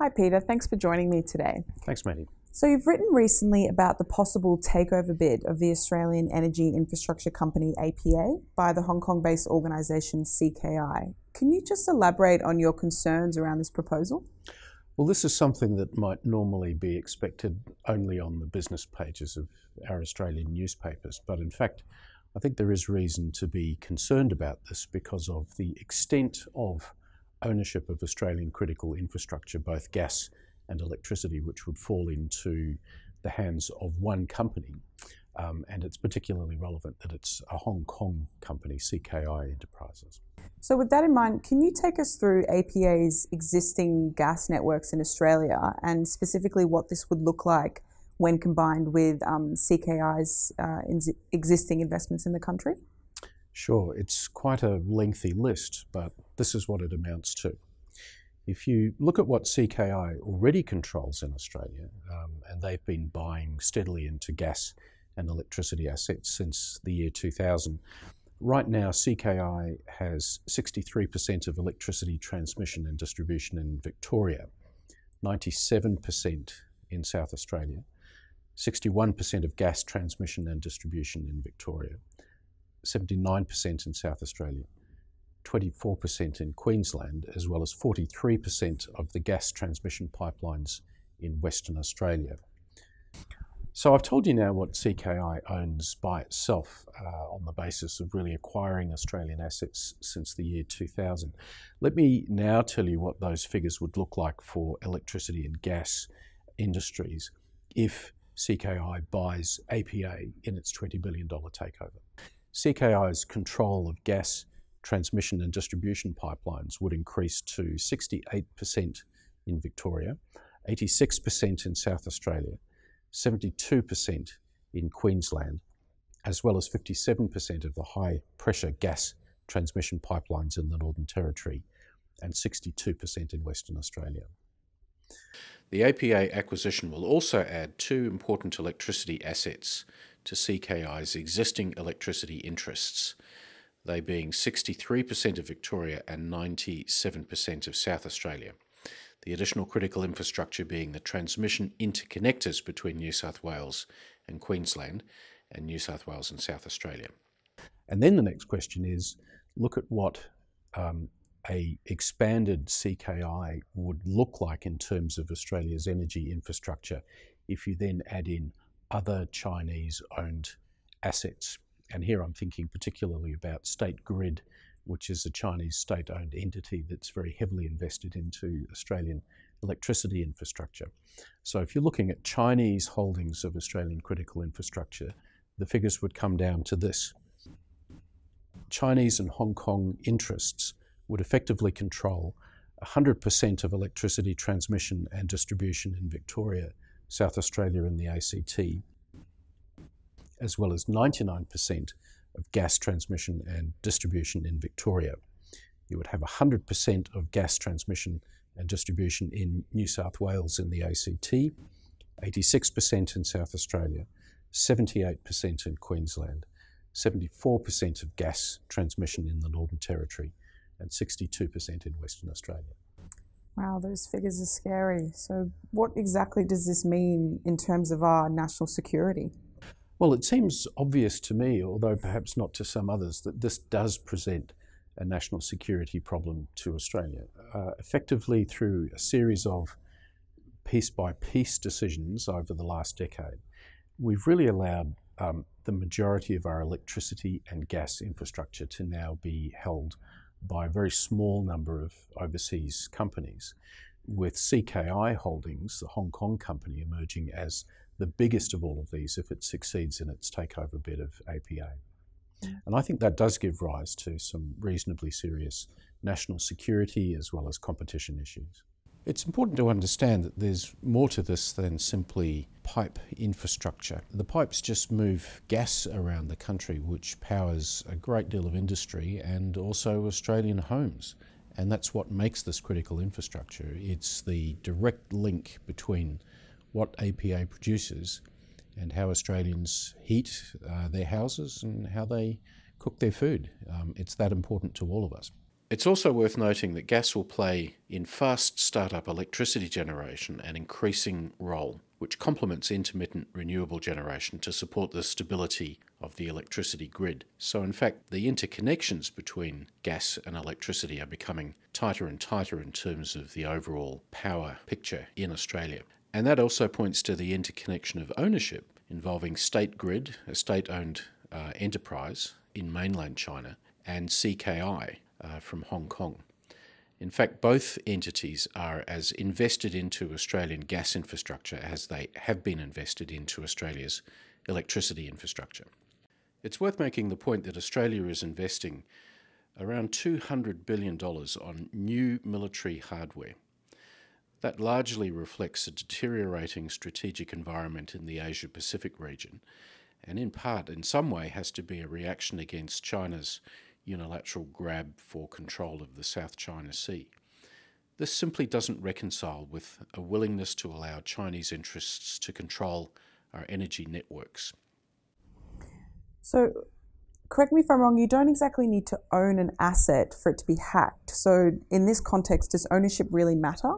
Hi, Peter. Thanks for joining me today. Thanks, Maddie. So, you've written recently about the possible takeover bid of the Australian energy infrastructure company APA by the Hong Kong based organisation CKI. Can you just elaborate on your concerns around this proposal? Well, this is something that might normally be expected only on the business pages of our Australian newspapers, but in fact, I think there is reason to be concerned about this because of the extent of ownership of Australian critical infrastructure, both gas and electricity, which would fall into the hands of one company. Um, and it's particularly relevant that it's a Hong Kong company, CKI Enterprises. So, with that in mind, can you take us through APA's existing gas networks in Australia and specifically what this would look like when combined with um, CKI's uh, existing investments in the country? Sure, it's quite a lengthy list, but this is what it amounts to. If you look at what CKI already controls in Australia, um, and they've been buying steadily into gas and electricity assets since the year 2000, right now CKI has 63% of electricity transmission and distribution in Victoria, 97% in South Australia, 61% of gas transmission and distribution in Victoria, 79% in South Australia, 24% in Queensland, as well as 43% of the gas transmission pipelines in Western Australia. So I've told you now what CKI owns by itself uh, on the basis of really acquiring Australian assets since the year 2000. Let me now tell you what those figures would look like for electricity and gas industries if CKI buys APA in its $20 billion takeover. CKI's control of gas transmission and distribution pipelines would increase to 68% in Victoria, 86% in South Australia, 72% in Queensland, as well as 57% of the high pressure gas transmission pipelines in the Northern Territory, and 62% in Western Australia. The APA acquisition will also add two important electricity assets to CKI's existing electricity interests they being 63% of Victoria and 97% of South Australia. The additional critical infrastructure being the transmission interconnectors between New South Wales and Queensland and New South Wales and South Australia. And then the next question is look at what um, a expanded CKI would look like in terms of Australia's energy infrastructure if you then add in other Chinese owned assets and here I'm thinking particularly about State Grid, which is a Chinese state owned entity that's very heavily invested into Australian electricity infrastructure. So if you're looking at Chinese holdings of Australian critical infrastructure, the figures would come down to this. Chinese and Hong Kong interests would effectively control 100% of electricity transmission and distribution in Victoria, South Australia, and the ACT, as well as 99% of gas transmission and distribution in Victoria. You would have 100% of gas transmission and distribution in New South Wales in the ACT, 86% in South Australia, 78% in Queensland, 74% of gas transmission in the Northern Territory, and 62% in Western Australia. Wow, those figures are scary. So, what exactly does this mean in terms of our national security? Well, it seems obvious to me, although perhaps not to some others, that this does present a national security problem to Australia. Uh, effectively, through a series of piece by piece decisions over the last decade, we've really allowed um, the majority of our electricity and gas infrastructure to now be held by a very small number of overseas companies, with CKI Holdings, the Hong Kong company, emerging as the biggest of all of these if it succeeds in its takeover bid of APA. Mm. And I think that does give rise to some reasonably serious national security as well as competition issues. It's important to understand that there's more to this than simply pipe infrastructure. The pipes just move gas around the country, which powers a great deal of industry and also Australian homes. And that's what makes this critical infrastructure. It's the direct link between what APA produces and how Australians heat uh, their houses and how they cook their food. Um, it's that important to all of us. It's also worth noting that gas will play in fast startup electricity generation an increasing role, which complements intermittent renewable generation to support the stability of the electricity grid. So, in fact, the interconnections between gas and electricity are becoming tighter and tighter in terms of the overall power picture in Australia. And that also points to the interconnection of ownership involving State Grid, a state owned uh, enterprise in mainland China, and CKI, uh, from Hong Kong. In fact, both entities are as invested into Australian gas infrastructure as they have been invested into Australia's electricity infrastructure. It's worth making the point that Australia is investing around $200 billion on new military hardware. That largely reflects a deteriorating strategic environment in the Asia Pacific region, and in part, in some way, has to be a reaction against China's unilateral grab for control of the South China Sea. This simply doesn't reconcile with a willingness to allow Chinese interests to control our energy networks. So, correct me if I'm wrong, you don't exactly need to own an asset for it to be hacked. So, in this context, does ownership really matter?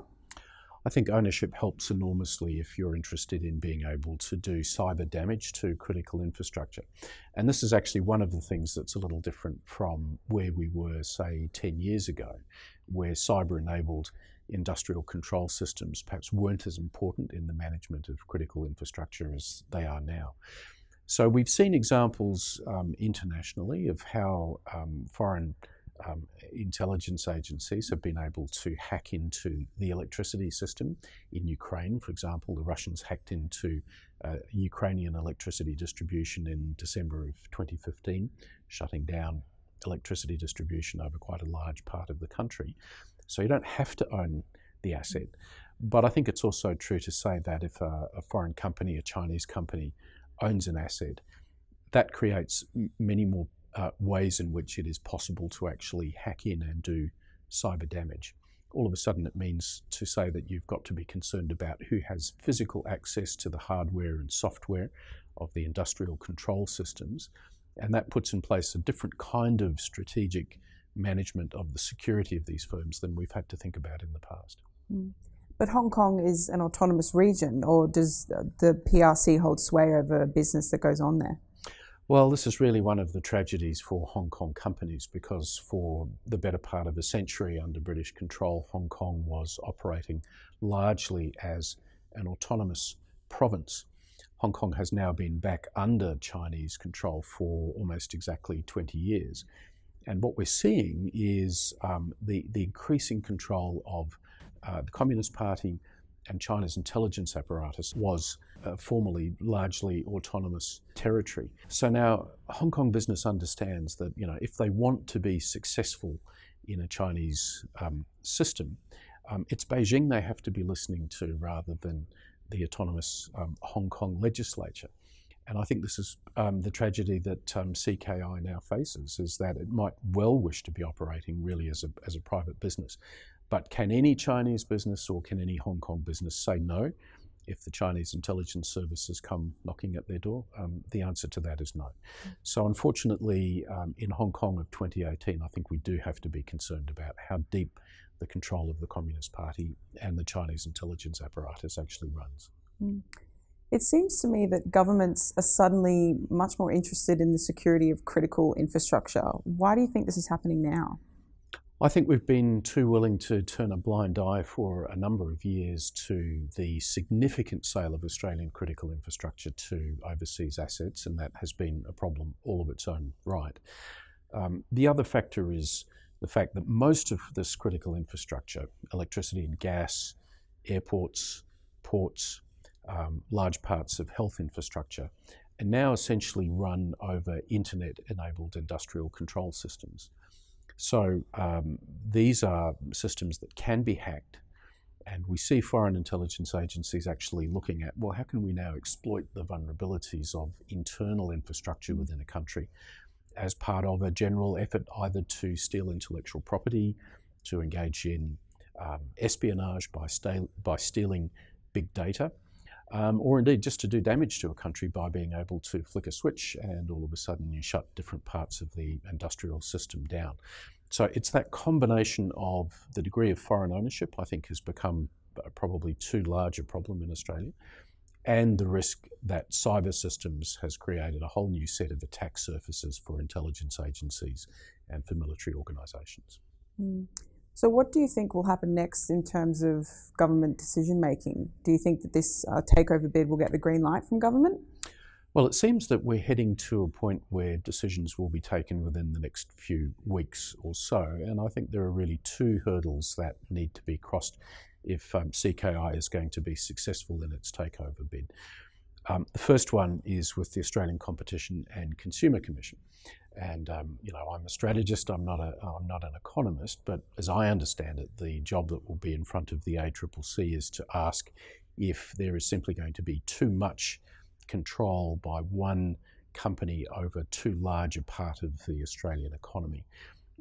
I think ownership helps enormously if you're interested in being able to do cyber damage to critical infrastructure. And this is actually one of the things that's a little different from where we were, say, 10 years ago, where cyber enabled industrial control systems perhaps weren't as important in the management of critical infrastructure as they are now. So we've seen examples um, internationally of how um, foreign um, intelligence agencies have been able to hack into the electricity system in Ukraine. For example, the Russians hacked into uh, Ukrainian electricity distribution in December of 2015, shutting down electricity distribution over quite a large part of the country. So you don't have to own the asset. But I think it's also true to say that if a, a foreign company, a Chinese company, owns an asset, that creates many more uh, ways in which it is possible to actually hack in and do cyber damage. All of a sudden, it means to say that you've got to be concerned about who has physical access to the hardware and software of the industrial control systems. And that puts in place a different kind of strategic management of the security of these firms than we've had to think about in the past. Mm. But Hong Kong is an autonomous region, or does the PRC hold sway over business that goes on there? Well, this is really one of the tragedies for Hong Kong companies because for the better part of a century under British control, Hong Kong was operating largely as an autonomous province. Hong Kong has now been back under Chinese control for almost exactly 20 years. And what we're seeing is um, the, the increasing control of uh, the Communist Party and China's intelligence apparatus was uh, formerly largely autonomous territory. So now Hong Kong business understands that you know if they want to be successful in a Chinese um, system, um, it's Beijing they have to be listening to rather than the autonomous um, Hong Kong legislature. And I think this is um, the tragedy that um, CKI now faces is that it might well wish to be operating really as a, as a private business. But can any Chinese business or can any Hong Kong business say no if the Chinese intelligence services come knocking at their door? Um, the answer to that is no. So, unfortunately, um, in Hong Kong of 2018, I think we do have to be concerned about how deep the control of the Communist Party and the Chinese intelligence apparatus actually runs. Mm. It seems to me that governments are suddenly much more interested in the security of critical infrastructure. Why do you think this is happening now? I think we've been too willing to turn a blind eye for a number of years to the significant sale of Australian critical infrastructure to overseas assets, and that has been a problem all of its own right. Um, the other factor is the fact that most of this critical infrastructure, electricity and gas, airports, ports, um, large parts of health infrastructure, are now essentially run over internet enabled industrial control systems. So um, these are systems that can be hacked. And we see foreign intelligence agencies actually looking at, well, how can we now exploit the vulnerabilities of internal infrastructure within a country as part of a general effort either to steal intellectual property, to engage in um, espionage by, by stealing big data, um, or indeed just to do damage to a country by being able to flick a switch and all of a sudden you shut different parts of the industrial system down. So it's that combination of the degree of foreign ownership, I think, has become probably too large a problem in Australia, and the risk that cyber systems has created a whole new set of attack surfaces for intelligence agencies and for military organisations. Mm. So, what do you think will happen next in terms of government decision making? Do you think that this uh, takeover bid will get the green light from government? Well, it seems that we're heading to a point where decisions will be taken within the next few weeks or so. And I think there are really two hurdles that need to be crossed if um, CKI is going to be successful in its takeover bid. Um, the first one is with the Australian Competition and Consumer Commission. And um, you know, I'm a strategist. I'm not a. I'm not an economist. But as I understand it, the job that will be in front of the ACCC is to ask if there is simply going to be too much control by one company over too large a part of the Australian economy.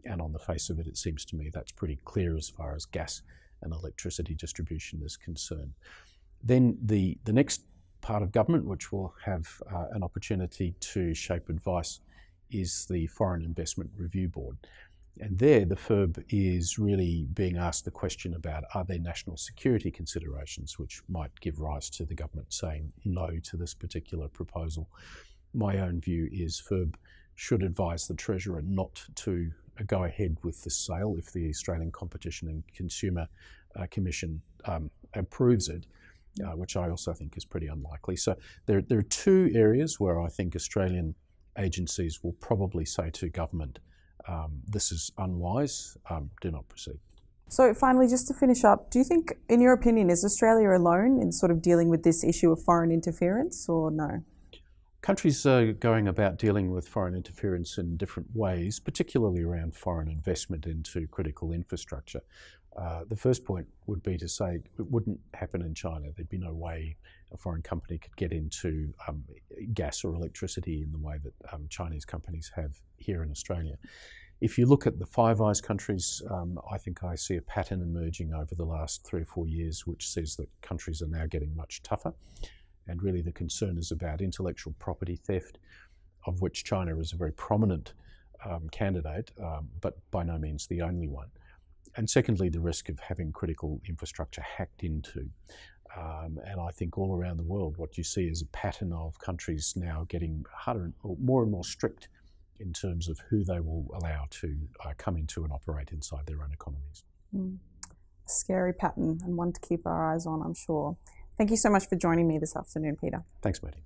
And on the face of it, it seems to me that's pretty clear as far as gas and electricity distribution is concerned. Then the, the next part of government, which will have uh, an opportunity to shape advice, is the Foreign Investment Review Board. And there, the FIRB is really being asked the question about are there national security considerations which might give rise to the government saying no to this particular proposal. My own view is FIRB should advise the Treasurer not to go ahead with the sale if the Australian Competition and Consumer uh, Commission um, approves it. Uh, which I also think is pretty unlikely. So there, there are two areas where I think Australian agencies will probably say to government, um, this is unwise, um, do not proceed. So, finally, just to finish up, do you think, in your opinion, is Australia alone in sort of dealing with this issue of foreign interference or no? Countries are going about dealing with foreign interference in different ways, particularly around foreign investment into critical infrastructure. Uh, the first point would be to say it wouldn't happen in China. There'd be no way a foreign company could get into um, gas or electricity in the way that um, Chinese companies have here in Australia. If you look at the Five Eyes countries, um, I think I see a pattern emerging over the last three or four years which says that countries are now getting much tougher. And really, the concern is about intellectual property theft, of which China is a very prominent um, candidate, um, but by no means the only one and secondly, the risk of having critical infrastructure hacked into. Um, and I think all around the world, what you see is a pattern of countries now getting harder and more and more strict in terms of who they will allow to uh, come into and operate inside their own economies. Mm. Scary pattern and one to keep our eyes on, I'm sure. Thank you so much for joining me this afternoon, Peter. Thanks, Bertie.